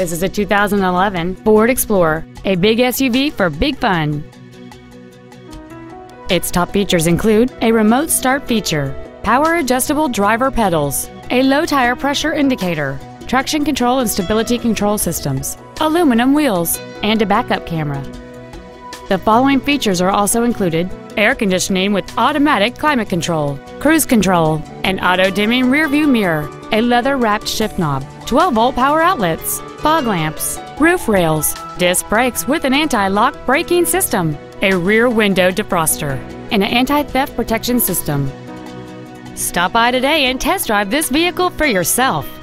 This is a 2011 Ford Explorer, a big SUV for big fun. Its top features include a remote start feature, power adjustable driver pedals, a low tire pressure indicator, traction control and stability control systems, aluminum wheels, and a backup camera. The following features are also included air conditioning with automatic climate control, cruise control, an auto dimming rearview mirror, a leather wrapped shift knob, 12 volt power outlets, fog lamps, roof rails, disc brakes with an anti lock braking system, a rear window defroster, and an anti theft protection system. Stop by today and test drive this vehicle for yourself.